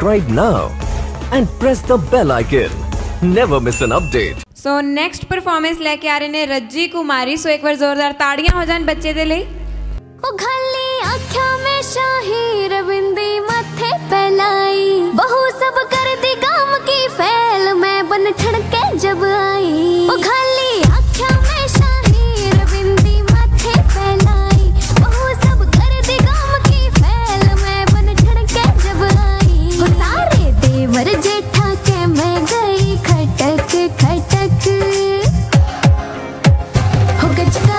subscribe now and press the bell icon. Never miss an update. So next performance ਲੈ ਕੇ ਆ ਰਹੇ ਨੇ ਰੱਜੀ ਕੁਮਾਰੀ ਸੋ ਇੱਕ ਵਾਰ ਜ਼ੋਰਦਾਰ ਤਾੜੀਆਂ ਹੋ ਜਾਣ ਬੱਚੇ ਦੇ ਲਈ ਉਹ ਖਾਲੀ ਅੱਖਾਂ ਮੈਂ ਸ਼ਾਹੀ ਰਵਿੰਦੀ ਮੱਥੇ ਪਲਾਈ ਬਹੁ ਸਭ ਕਰਦੀ ਕੰਮ ਕੀ ਫੈਲ ਮੈਂ ਬਨ ਠਣਕੇ ਜਬ ਆਈ Гачка.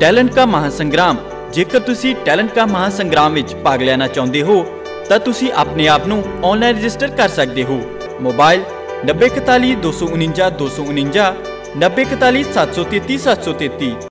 ਟੈਲੈਂਟ ਕਾ ਮਹਾਸੰਗਰਾਮ। ਜੇਕਰ ਤੁਸੀਂ ਟੈਲੈਂਟ ਕਾ ਮਹਾਸੰਗਰਾਮ ਵਿੱਚ ਭਾਗ ਲੈਣਾ ਚਾਹੁੰਦੇ ਹੋ, ਤਾਂ ਤੁਸੀਂ ਆਪਣੇ ਆਪ ਨੂੰ ਆਨਲਾਈਨ ਰਜਿਸਟਰ ਕਰ ਸਕਦੇ ਹੋ। ਮੋਬਾਈਲ 9041 249 249 9041 733 733